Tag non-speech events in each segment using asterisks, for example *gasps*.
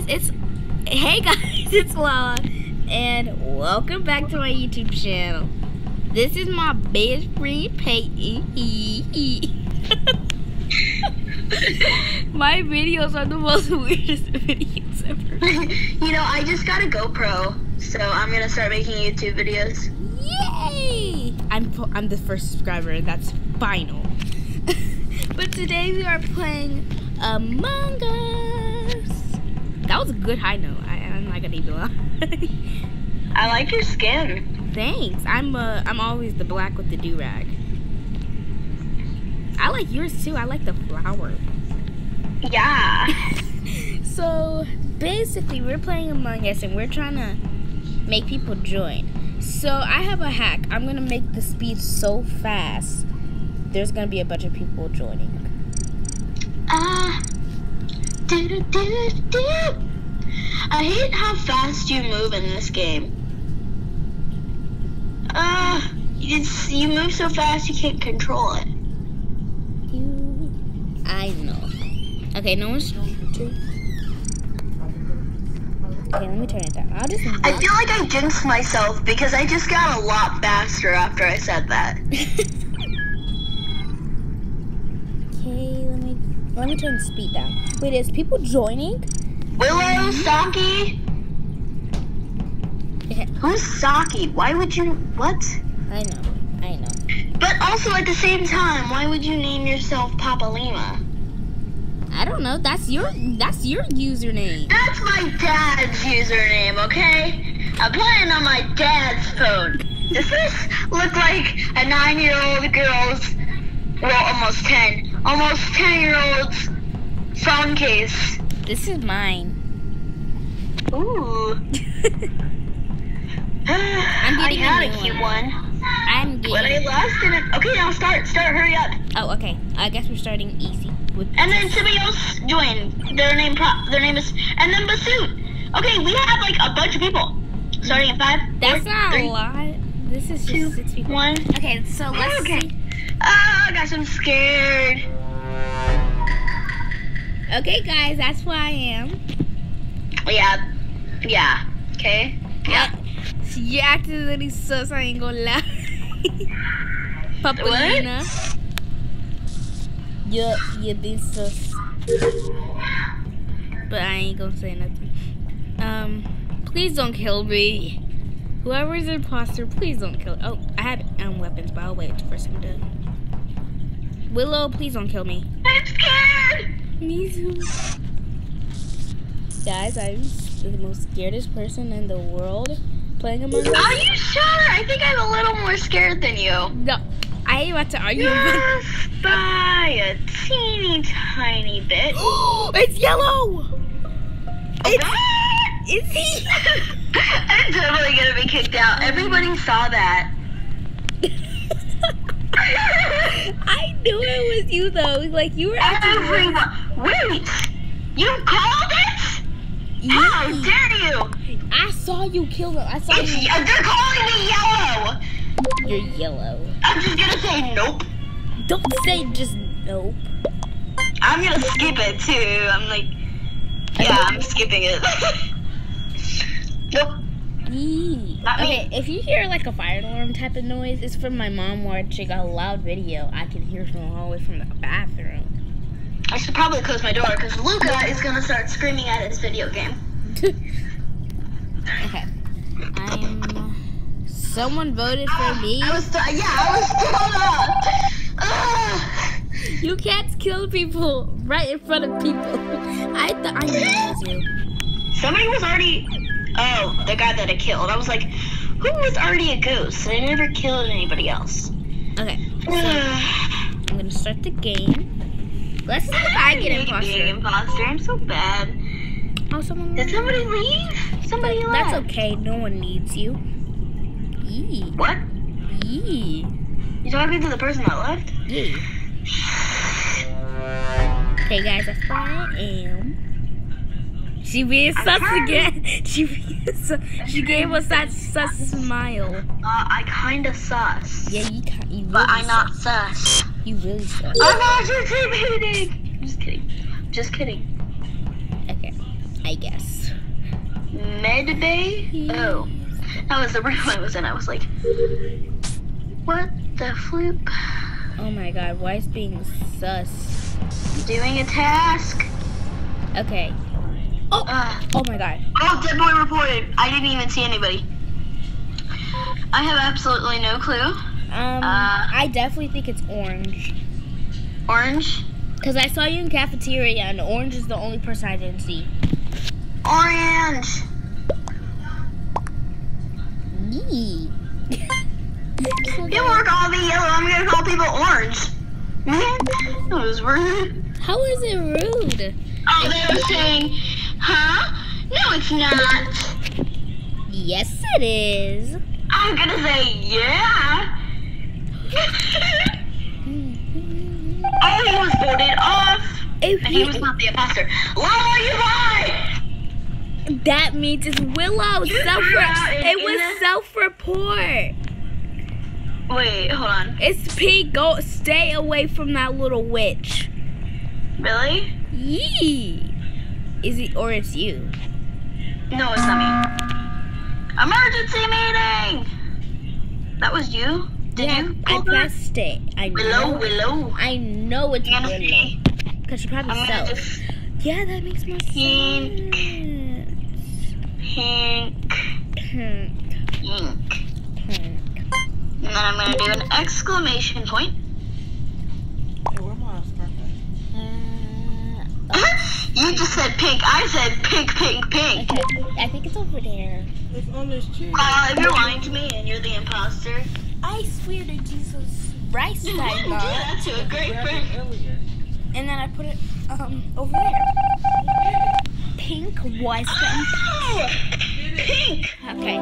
guys, it's hey *laughs* guys, it's Lalah, and welcome back to my YouTube channel. This is my best friend Peyton. *laughs* my videos are the most *laughs* weirdest videos ever. you know, I just got a GoPro, so I'm gonna start making YouTube videos. Yay! I'm I'm the first subscriber, that's final. but today we are playing uh, Among Us. That was a good high note. I, I'm not gonna even lie. *laughs* I like your skin. Thanks. I'm uh, I'm always the black with the do rag. I like yours too. I like the flower. Yeah. *laughs* so basically, we're playing Among Us, and we're trying to make people join. So I have a hack. I'm gonna make the speed so fast. There's gonna be a bunch of people joining. Ah. Uh, do, do, do, do. I hate how fast you move in this game. Uh, it's, you move so fast you can't control it. You, I know. Okay, no one's. Okay, let me turn it down. I'll just. I feel like I jinxed myself because I just got a lot faster after I said that. *laughs* Let me turn speed down. Wait, is people joining? Willow, Saki. Okay. Who's Saki? Why would you? What? I know. I know. But also at the same time, why would you name yourself Papa Lima? I don't know. That's your that's your username. That's my dad's username, okay? I'm playing on my dad's phone. Does this look like a nine-year-old girl's, well, almost ten, almost 10 year old's phone case. This is mine. Ooh. *laughs* *sighs* I'm getting I had a, a cute one. one. I'm getting. When I last didn't. Okay, now start. Start. Hurry up. Oh, okay. I guess we're starting easy. With and then somebody else join. Their name. Pro their name is. And then Basut. Okay, we have like a bunch of people. Starting at five. That's four, not three, a lot. This is just two, six people. One. Okay, so let's oh, okay. see. Oh gosh, I'm scared. Okay, guys, that's who I am. Yeah. Yeah. Okay. Yeah. You acted really sus, I ain't gonna lie. *laughs* Papalina. You, you been sus. But I ain't gonna say nothing. Um, please don't kill me. Whoever's imposter, please don't kill. Oh, I have um, weapons, but I'll wait for someone to. Willow, please don't kill me. I'm scared. Me too. Guys, I'm the most scaredest person in the world playing Among Us. Are you sure? I think I'm a little more scared than you. No, I ain't about to argue. Just by a teeny tiny bit. *gasps* it's yellow. It's, Is he? *laughs* I'm definitely gonna be kicked out. Everybody saw that. *laughs* I knew it was you though. Like you were acting. Everyone, wait! You called it? How dare you? I saw you kill him. I saw It's, you. Uh, they're calling me yellow. You're yellow. I'm just gonna say nope. Don't say just nope. I'm gonna skip it too. I'm like, yeah, I'm skipping it. *laughs* nope. Okay, if you hear like a fire alarm type of noise, it's from my mom watching a loud video. I can hear from the hallway from the bathroom. I should probably close my door because Luca is gonna start screaming at his video game. *laughs* okay. I'm. Someone voted for ah, me. I was, th- yeah, I was still up. Ugh. You can't kill people right in front of people. *laughs* I thought I knew you. Somebody was already. Oh, the guy that I killed. I was like, who was already a ghost? I never killed anybody else. Okay, so *sighs* I'm gonna start the game. Let's see if I get imposter. imposter. I'm so bad. Oh, someone. Did somebody leave? Somebody left. That's okay. No one needs you. Yee. What? Yee. You talking to the person that left? Yee. *sighs* Okay, guys, that's where I am. She being sus again. She being sus. She gave us that sus smile. Uh, I kinda sus. Yeah, you can't. You really But I'm not sus. You really sus. I'm not intimidating. I'm just kidding. I'm just kidding. Okay, I guess. Med Bay? Oh. That was the *laughs* room I was in. I was like, what the floop? Oh my god, why is being sus? Doing a task. Okay. Uh, Oh my god. oh, dead boy reported. I didn't even see anybody. I have absolutely no clue. Um, Uh. I definitely think it's orange. Orange. Because I saw you in cafeteria and orange is the only person I didn't see. Orange. Yee. *laughs* People are calling me yellow. I'm gonna call people orange. that was rude. How is it rude? Oh, they were saying, huh? No, it's not. Yes, it is. I'm gonna say, yeah. oh, he was voted off. If And he was not the imposter. Lalah, you lie! that means it's Willow. You self it was self-report. Wait, hold on. It's Pete. Go stay away from that little witch. Really? Yee. Is it or it's you? No, it's not me. Emergency meeting! That was you? Did yeah, you? I pressed it. I Willow, know. Willow. I know it's gonna Willow. Cause she probably just Yeah, that makes more Pink. sense. pink, Pink. pink. Pink. And then I'm gonna do an exclamation point. You just said pink. I said pink, pink, pink. okay. I think it's over there. It's on this chair. Uh, if you're lying to me and you're the imposter, I swear to Jesus Christ, you I wouldn't do that to a great friend. earlier. And then I put it um over there. Pink was the Oh, pink. Okay.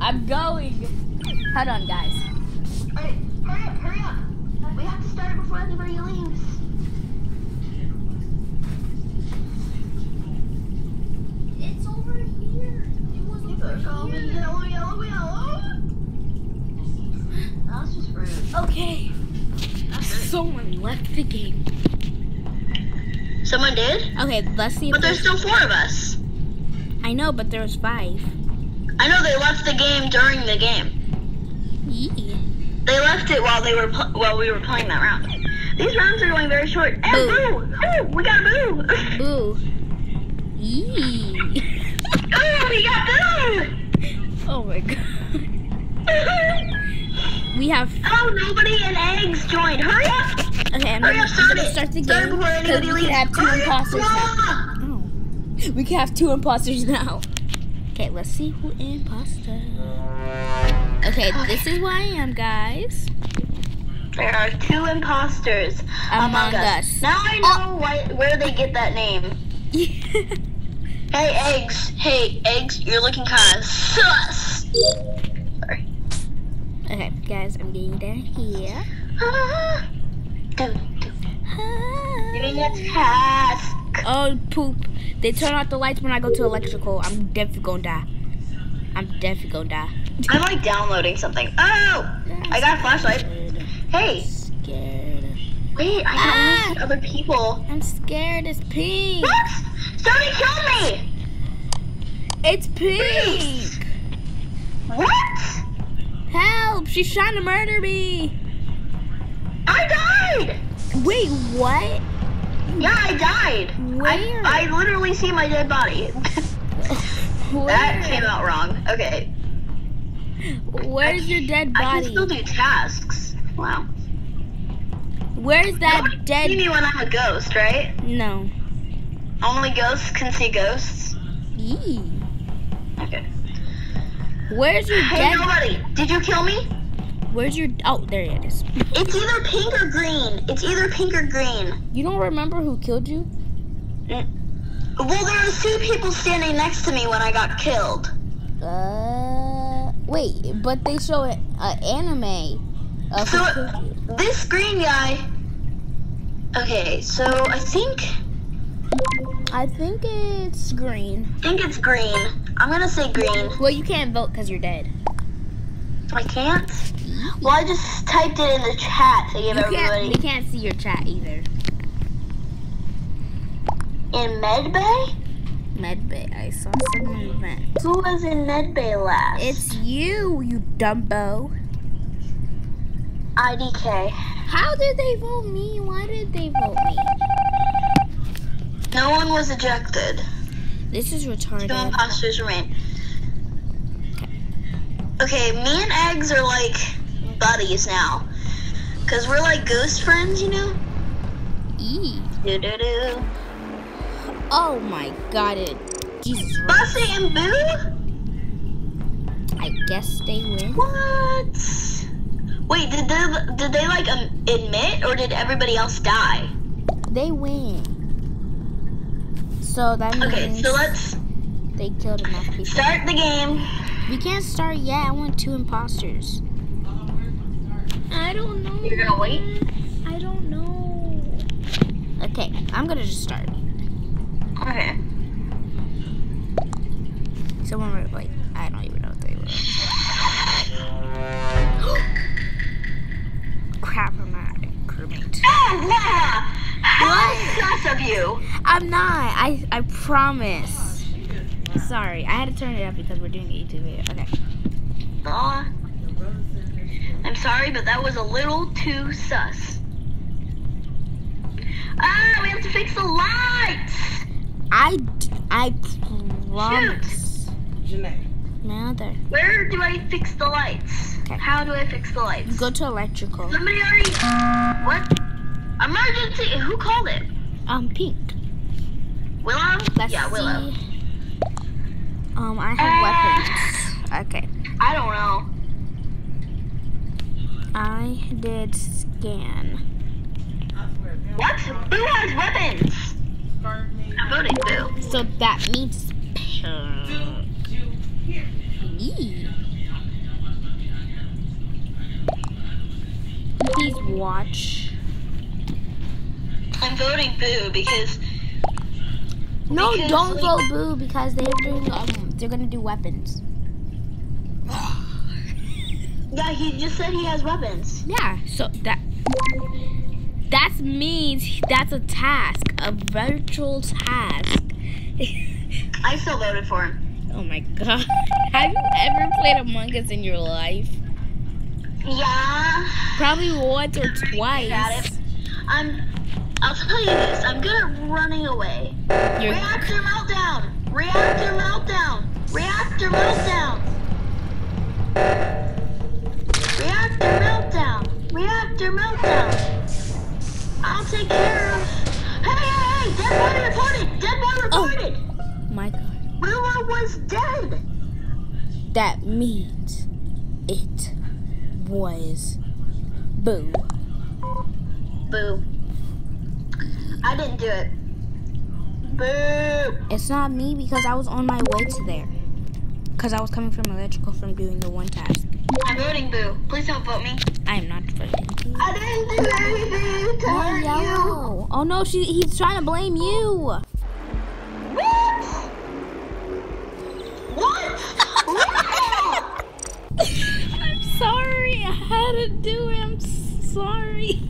I'm going. Hold on, guys. Alright, hurry up, hurry up. We have to start before anybody leaves. It's over here. It was People are calling me yellow, yellow, yellow. That's just rude. Okay. Someone left the game. Someone did? Okay, let's see. But there's still four of us. I know, but there was five. I know they left the game during the game. Yee. They left it while they were while we were playing that round. These rounds are going very short. And Boo. boo! We got boo! Boo. Yee. *laughs* oh, we got boo! *laughs* oh my god. We have. oh, nobody and eggs joined. Hurry up! Okay, I'm Hurry gonna, up, start gonna start the game because we can have two Hurry up, imposters now. Oh. We can have two imposters now. Okay, let's see who imposter. Okay, this is who I am, guys. There are two imposters Among Us. Now I oh. know why, where they get that name. *laughs* Hey, eggs. Hey, eggs. You're looking kind of sus. Sorry. okay, guys, I'm getting down here. Ah. Do, do. Doing task. Oh, poop. They turn off the lights when I go to electrical. I'm definitely gonna die. I'm definitely gonna die. I'm like downloading something. Oh! I got a flashlight. Hey, Scared. Wait, I can Ah. see other people. I'm scared. It's pink. What? Somebody killed me! It's pink. What? Help! She's trying to murder me. I died! Wait, what? Yeah, I died. Where? I, I literally see my dead body. *laughs* That came out wrong. Okay. Where's your dead body? I can still do tasks. Wow. Where's that Nobody dead? see me when I'm a ghost, right? No. Only ghosts can see ghosts. Yee. Okay. Where's your Hey, dead? nobody. Did you kill me? Where's your? Oh, there it is. It's either pink or green. It's either pink or green. You don't remember who killed you? Well, there was two people standing next to me when I got killed. Uh, wait, but they show an uh, anime. Of So-. This green guy. Okay, so I think I think it's green. I think it's green. I'm gonna say green. Well, you can't vote because you're dead. I can't. Well, I just typed it in the chat to give You can't. everybody. We can't see your chat either. In Medbay? Medbay. I saw someone vent. Who was in medbay last? It's you, you dumbo. IDK. How did they vote me? Why did they vote me? No one was ejected. This is Two retarded. imposters remain. Okay, me and Eggs are like buddies now. Cause we're like ghost friends, you know? E. Do do do. Oh my god, it. Jesus. Bussy and Boo? I guess they win. What? Wait, did they did they like um, admit or did everybody else die? They win. So that means Okay, so let's they killed enough people. start the game. We can't start yet. I want two imposters. I don't know. You're gonna wait? I don't know. Okay, I'm gonna just start. Okay. Someone wrote like I don't even know what they wrote. Crewmate. How sus of you! I'm not. I I promise. Sorry, I had to turn it up because we're doing the YouTube video. Okay. Aw. I'm sorry, but that was a little too sus. Ah, we have to fix the lights! I d- I promise. Janae. Mother. Where do I fix the lights? Okay. How do I fix the lights? Go to electrical. Somebody already. What? Emergency! Who called it? Um, pink. Willow? Let's yeah, Willow. see. Um, I have weapons. Okay. I don't know. I did scan. What? Who has weapons? I'm voting Boo. So that means. Eee. Please watch. Voting Boo because No, Because don't vote boo because they're doing um they're gonna do weapons. *laughs* yeah, he just said he has weapons. Yeah, so that that means that's a task, a virtual task. I still voted for him. oh my god. *laughs* Have you ever played Among Us in your life? Yeah. Probably once or twice. Got it. I'm. I'll tell you this. I'm good at running away. You're Reactor meltdown. Reactor meltdown. Reactor meltdown. Reactor meltdown. Reactor meltdown. I'll take care of. Hey, hey, hey! Dead body reported. Dead body Oh. my god. Willow was dead. That means it was boo. Boo. I didn't do it. Boo. It's not me because I was on my way to there. Because I was coming from electrical from doing the one task. I'm voting boo. Please don't vote me. I am not voting. I didn't do anything to Oh, hurt you. Oh no, she he's trying to blame you. What? What? What? *laughs* I'm sorry. I had to do it. I'm sorry.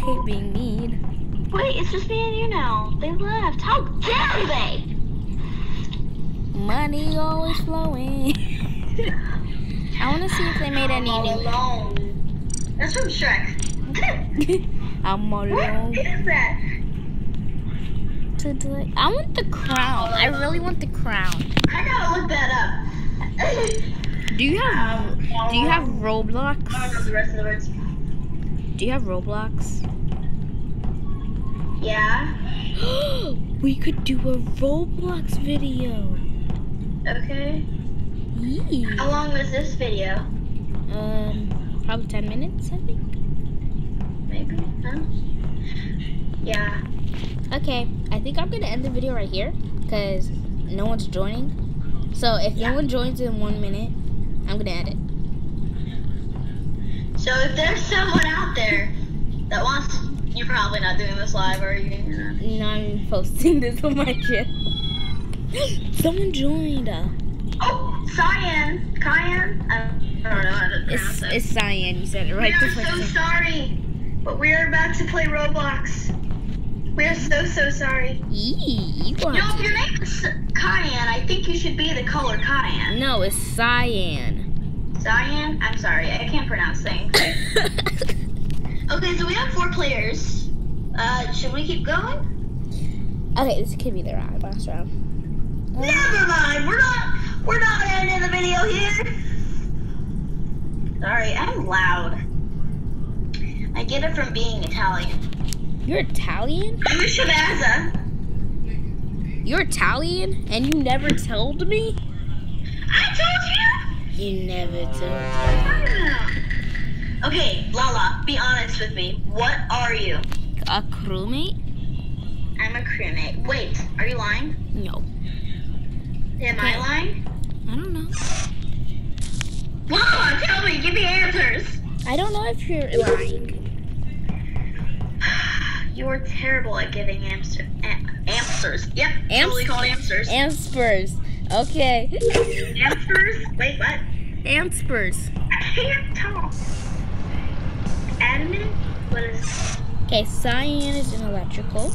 I, hate being mean. Wait, it's just me and you now. They left. How dare they? Money always flowing. *laughs* I want to see if they made any all new. alone. That's from Shrek. *laughs* I'm what alone. is that? to do it. I want the crown. I really want the crown. I gotta look that up. Do you have *laughs* Do you have I don't know Roblox? the rest of the words. Do you have Roblox? Yeah. *gasps* we could do a Roblox video. Okay. Yee. How long was this video? Um, probably 10 minutes, I think. Maybe. No. Yeah. Okay, I think I'm gonna end the video right here because no one's joining. So if Yeah. no one joins in one minute, I'm gonna end it. So if there's someone out there that wants, you're probably not doing this live, are you? No, I'm posting this on my channel. Someone joined. Uh, Oh, Cyan, Cyan. I don't know how to It's pronounce it. it's Cyan. You said it right the are so time. sorry, but we are about to play Roblox. We're so so sorry. Yee, you know, if your name is Cayenne, I think you should be the color cayenne. No, it's cyan. Cyan? I'm sorry, I can't pronounce things. *laughs* Okay, so we have four players. Uh, should we keep going? okay, this could be the round, last round. Never mind. We're not. We're not ending the video here. Sorry, I'm loud. I get it from being Italian. You're Italian? I'm a Shabazza. You're Italian? And you never told me? I told You never told me. you. Ah. Okay, Lalah, be honest with me. What are you? A crewmate? I'm a crewmate. Wait, are you lying? No. Am I lying? I don't know. Lalah, tell me. Give me answers. I don't know if you're lying. *sighs* You're terrible at giving answer, a- answers. Yep, totally called answers. Anspers. Okay. answers? Wait, what? Anspers. I can't talk. Admin? What is? Okay, cyan is an electrical.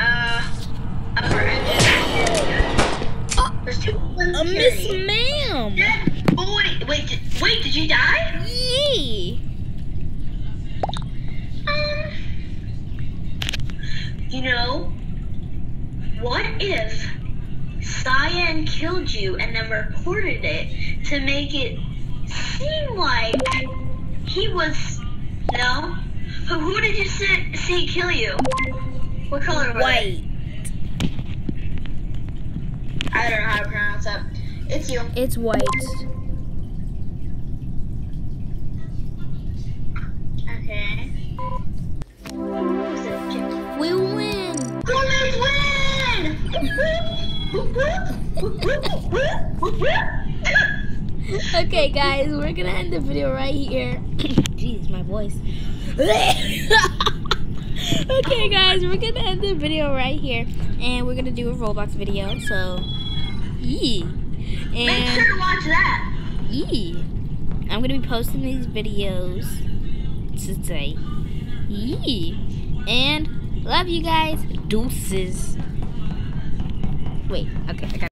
Uh, upper engine. Oh, There's two people in a Miss. Ma'am. Dead boy. Wait, did, wait, did you die? Yee. Um, you know, what if Cyan killed you and then reported it to make it seem like he was, no? Who, who did you see, see kill you? What color they? White. I don't know how to pronounce that. It's you. It's white. Okay. It? We win. Roommates win! Okay, guys, we're gonna end the video right here. *laughs* Jeez, my voice. *laughs* okay, guys, we're gonna end the video right here, and we're gonna do a Roblox video. So, yee, And Make sure to watch that. yee, I'm gonna be posting these videos today. Yee, and love you guys. Deuces. Wait, okay, I got.